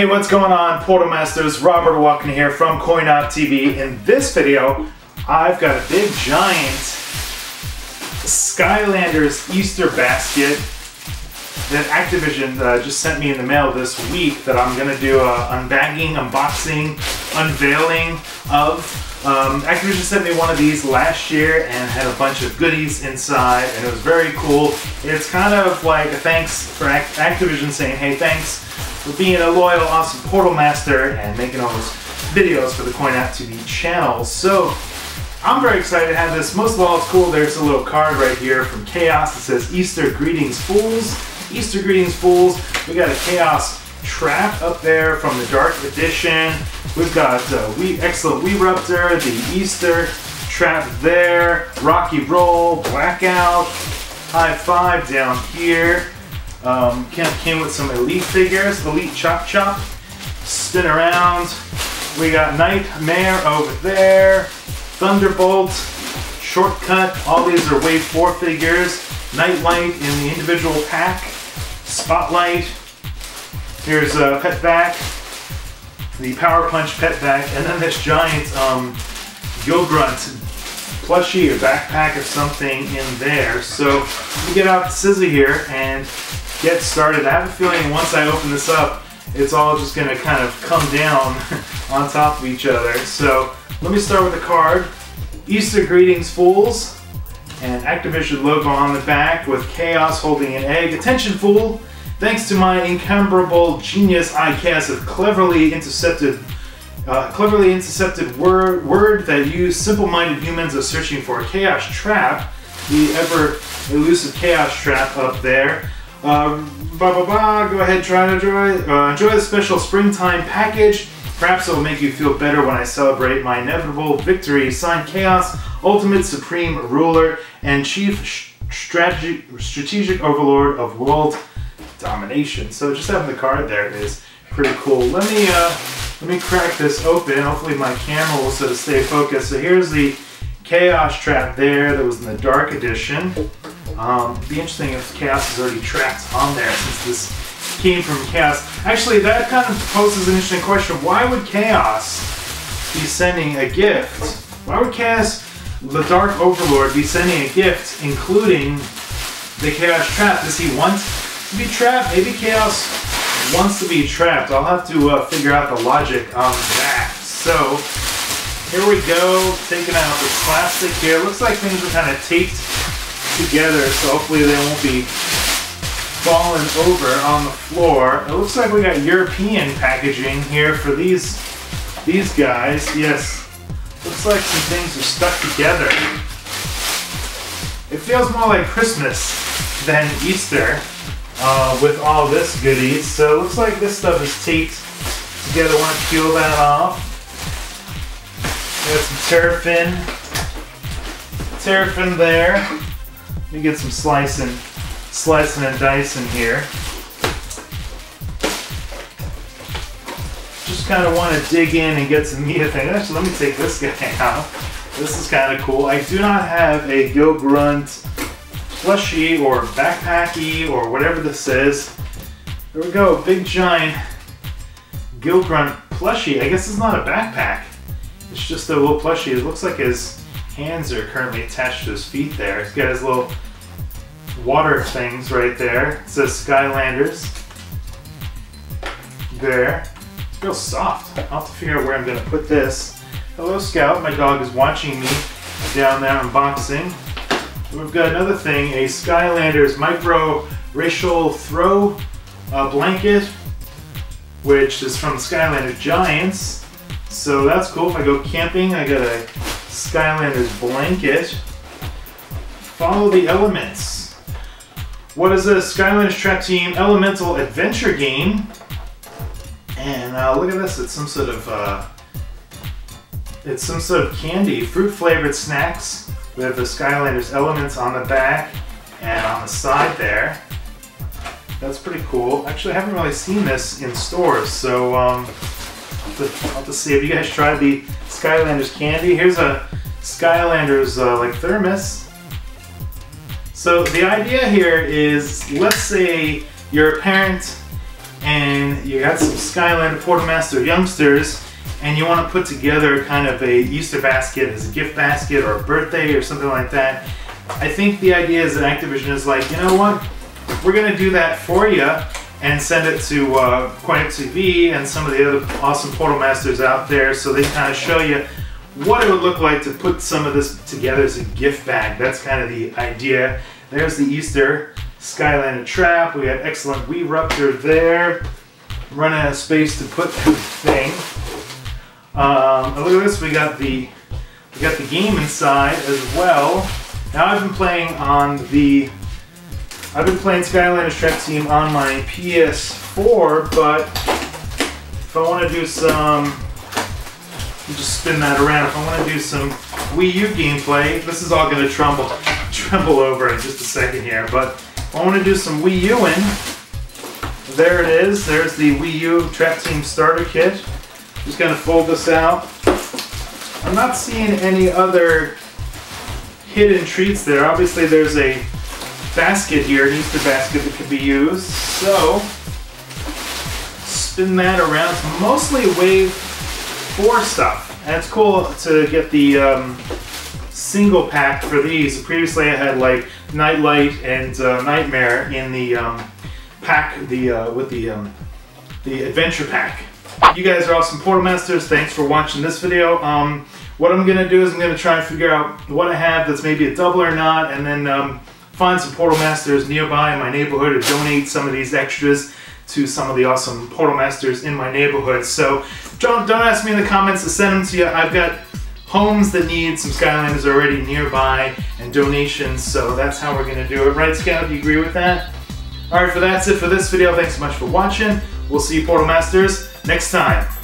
Hey, what's going on, Portal Masters? Robert Welkner here from CoinOp TV. In this video, I've got a big giant Skylanders Easter basket that Activision uh, just sent me in the mail this week that I'm gonna do a unbagging, unboxing, unveiling of. Um, Activision sent me one of these last year and had a bunch of goodies inside and it was very cool. It's kind of like a thanks for Activision saying, hey, thanks for being a loyal, awesome Portal Master and making all those videos for the CoinOp TV channel. So I'm very excited to have this. Most of all, it's cool. There's a little card right here from Kaos that says Easter Greetings Fools. Easter Greetings Fools. We got a Kaos trap up there from the Dark Edition. We've got uh, we Eggsellent Weeruptor, the Easter trap there, Rocky Roll, Blackout, High Five down here. Um, came with some Elite figures, Elite Chop Chop, Spin Around. We got Knight Mare over there, Thunderbolt, Shortcut. All these are Wave 4 figures. Knight Light in the individual pack. Spotlight. Here's a Pet Vac, the Power Punch Pet Vac, and then this giant um, Grunt plushie or backpack or something in there. So we get out the scissor here and get started. I have a feeling once I open this up, it's all just gonna kind of come down on top of each other. So let me start with the card. Easter greetings, fools. And Activision logo on the back with Kaos holding an egg. Attention, fool! Thanks to my incomparable genius, I Kaos have cleverly intercepted uh, cleverly intercepted word, word that you simple-minded humans are searching for Kaos trap, the ever elusive Kaos trap up there. Blah blah blah. Go ahead, try to enjoy. Uh, enjoy the special springtime package. Perhaps it will make you feel better when I celebrate my inevitable victory. Signed Kaos, Ultimate Supreme Ruler, and Chief Strategy, Strategic Overlord of World Domination. So just having the card there is pretty cool. Let me uh, let me crack this open. Hopefully my camera will sort of stay focused. So here's the Kaos trap there that was in the Dark Edition. Um, it'd be interesting if Kaos is already trapped on there since this came from Kaos. Actually, that kind of poses an interesting question. Why would Kaos be sending a gift? Why would Kaos, the Dark Overlord, be sending a gift including the Kaos trap? Does he want to be trapped? Maybe Kaos wants to be trapped. I'll have to uh, figure out the logic on that. So, here we go, taking out the plastic here. Looks like things are kind of taped together, so hopefully they won't be falling over on the floor. It looks like we got European packaging here for these these guys. Yes, looks like some things are stuck together. It feels more like Christmas than Easter uh, with all this goodies. So it looks like this stuff is taped together. Want to peel that off. Got some Terrafin. Terrafin there. Let me get some slicing, slicing and dicing here. Just kind of want to dig in and get some meat. Actually, let me take this guy out. This is kind of cool. I do not have a Grunt plushie or backpacky or whatever this is. There we go, big giant Grunt plushie. I guess it's not a backpack. It's just a little plushie. It looks like his hands are currently attached to his feet there. He's got his little water things right there. It says Skylanders. There. It's real soft. I'll have to figure out where I'm going to put this. Hello, Scout. My dog is watching me down there unboxing. We've got another thing, a Skylanders Micro Raschel Throw uh, Blanket, which is from Skylanders Giants. So that's cool. If I go camping, I got a Skylanders blanket. Follow the elements. What is this? Skylanders Trap Team Elemental Adventure game. And uh, look at this. It's some sort of uh, it's some sort of candy, fruit flavored snacks. We have the Skylanders elements on the back and on the side there. That's pretty cool. Actually, I haven't really seen this in stores, so um, I'll have to see. Have you guys tried the Skylanders candy? Here's a Skylanders uh, like thermos. So the idea here is, let's say you're a parent and you got some Skylander Portalmaster youngsters, and you want to put together kind of a Easter basket as a gift basket or a birthday or something like that, I think the idea is that Activision is like, you know what, we're going to do that for you and send it to uh, TV and some of the other awesome Portal Masters out there so they kind of show you what it would look like to put some of this together as a gift bag. That's kind of the idea. There's the Easter Skylander Trap. We got Eggsellent Weeruptor there. Run out of space to put everything. Um, look at this, we got the we got the game inside as well. Now I've been playing on the I've been playing Skylanders Trap Team on my PS4, but if I want to do some, just spin that around. If I want to do some Wii U gameplay, this is all going to tremble, tremble over in just a second here. But I want to do some Wii U in, there it is. There's the Wii U Trap Team Starter Kit. Just going to fold this out. I'm not seeing any other hidden treats there. Obviously, there's a basket here, an Easter basket that could be used. So, spin that around. It's mostly Wave 4 stuff. And it's cool to get the um, single pack for these. Previously I had like Knight Light and uh, Knight Mare in the um, pack the uh, with the um, the adventure pack. You guys are awesome Portal Masters. Thanks for watching this video. Um, what I'm gonna do is I'm gonna try and figure out what I have that's maybe a double or not, and then um, find some Portal Masters nearby in my neighborhood to donate some of these extras to some of the awesome Portal Masters in my neighborhood. So don't, don't ask me in the comments to send them to you. I've got homes that need some Skylanders already nearby and donations, so that's how we're gonna do it. Right, Scout? Do you agree with that? All right, for that's it for this video. Thanks so much for watching. We'll see you Portal Masters next time.